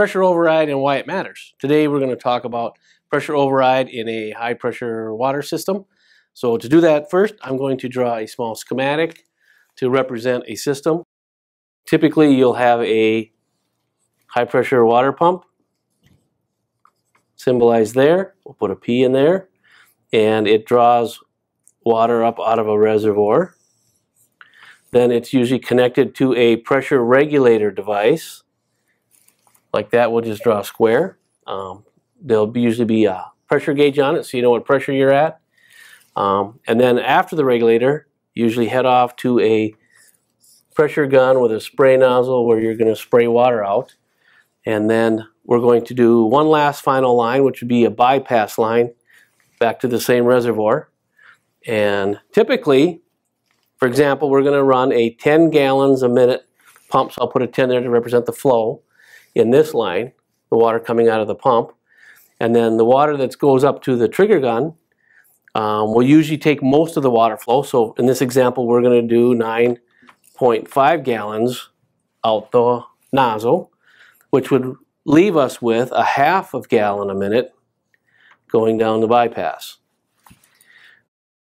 pressure override and why it matters. Today we're going to talk about pressure override in a high pressure water system. So to do that first, I'm going to draw a small schematic to represent a system. Typically you'll have a high pressure water pump symbolized there. We'll put a P in there and it draws water up out of a reservoir. Then it's usually connected to a pressure regulator device. Like that, we'll just draw a square. Um, there'll be usually be a pressure gauge on it so you know what pressure you're at. Um, and then after the regulator, usually head off to a pressure gun with a spray nozzle where you're going to spray water out. And then we're going to do one last final line, which would be a bypass line back to the same reservoir. And typically, for example, we're going to run a 10 gallons a minute pump, so I'll put a 10 there to represent the flow in this line, the water coming out of the pump. And then the water that goes up to the trigger gun um, will usually take most of the water flow. So in this example, we're going to do 9.5 gallons out the nozzle, which would leave us with a half of gallon a minute going down the bypass.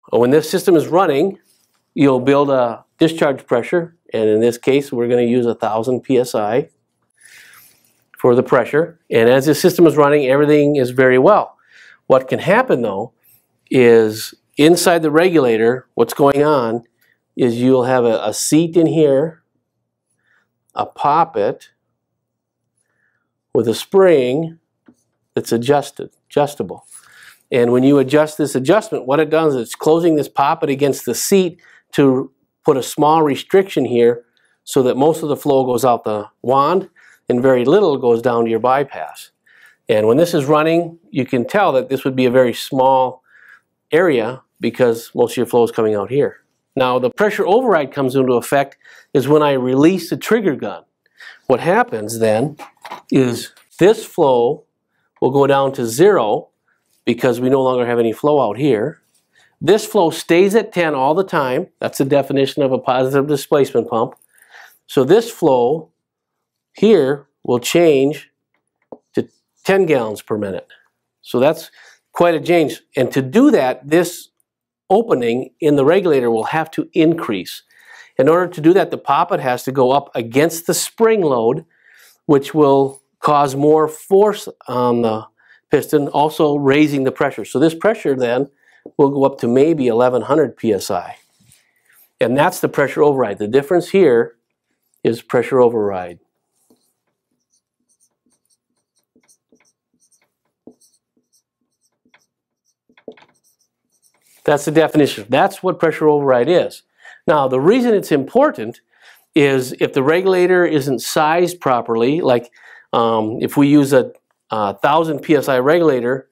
When this system is running, you'll build a discharge pressure, and in this case, we're going to use 1,000 psi for the pressure. And as the system is running, everything is very well. What can happen, though, is inside the regulator, what's going on is you'll have a, a seat in here, a poppet with a spring that's adjusted, adjustable. And when you adjust this adjustment, what it does is it's closing this poppet against the seat to put a small restriction here so that most of the flow goes out the wand and very little goes down to your bypass. And when this is running, you can tell that this would be a very small area because most of your flow is coming out here. Now the pressure override comes into effect is when I release the trigger gun. What happens then is this flow will go down to zero because we no longer have any flow out here. This flow stays at 10 all the time. That's the definition of a positive displacement pump. So this flow here will change to 10 gallons per minute. So that's quite a change. And to do that, this opening in the regulator will have to increase. In order to do that, the poppet has to go up against the spring load, which will cause more force on the piston, also raising the pressure. So this pressure then will go up to maybe 1100 psi. And that's the pressure override. The difference here is pressure override. That's the definition. That's what pressure override is. Now, the reason it's important is if the regulator isn't sized properly, like um, if we use a uh, 1,000 psi regulator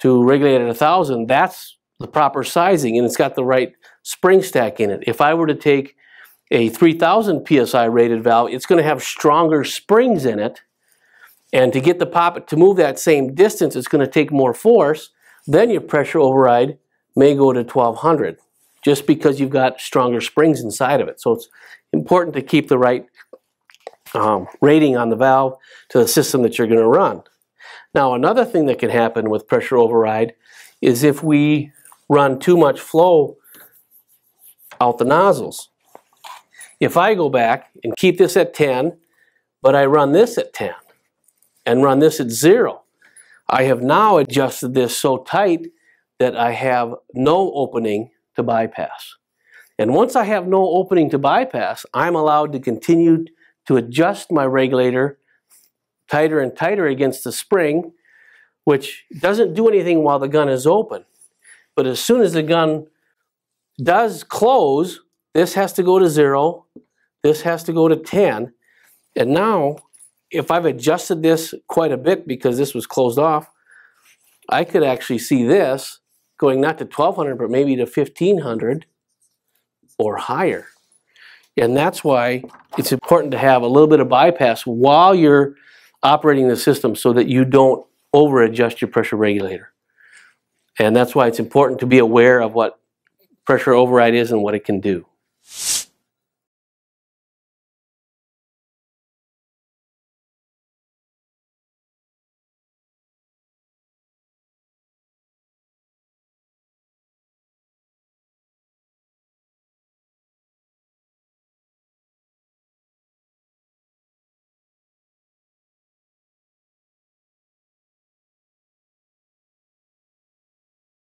to regulate at 1,000, that's the proper sizing and it's got the right spring stack in it. If I were to take a 3,000 psi rated valve, it's going to have stronger springs in it. And to get the poppet to move that same distance, it's going to take more force. Then your pressure override may go to 1200 just because you've got stronger springs inside of it. So it's important to keep the right um, rating on the valve to the system that you're going to run. Now another thing that can happen with pressure override is if we run too much flow out the nozzles. If I go back and keep this at 10, but I run this at 10 and run this at 0, I have now adjusted this so tight that I have no opening to bypass. And once I have no opening to bypass, I'm allowed to continue to adjust my regulator tighter and tighter against the spring, which doesn't do anything while the gun is open. But as soon as the gun does close, this has to go to zero, this has to go to 10. And now, if I've adjusted this quite a bit because this was closed off, I could actually see this going not to 1200 but maybe to 1500 or higher. And that's why it's important to have a little bit of bypass while you're operating the system so that you don't over adjust your pressure regulator. And that's why it's important to be aware of what pressure override is and what it can do.